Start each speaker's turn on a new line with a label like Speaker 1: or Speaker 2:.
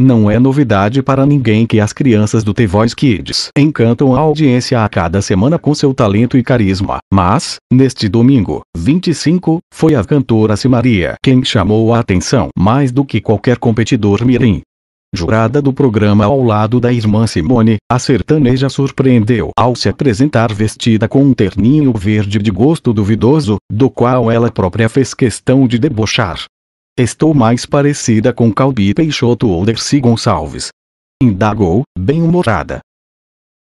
Speaker 1: Não é novidade para ninguém que as crianças do The Voice Kids encantam a audiência a cada semana com seu talento e carisma. Mas, neste domingo, 25, foi a cantora Simaria quem chamou a atenção mais do que qualquer competidor mirim. Jurada do programa ao lado da irmã Simone, a sertaneja surpreendeu ao se apresentar vestida com um terninho verde de gosto duvidoso, do qual ela própria fez questão de debochar. Estou mais parecida com Calbi Peixoto ou Dercy Gonçalves. Indagou, bem-humorada.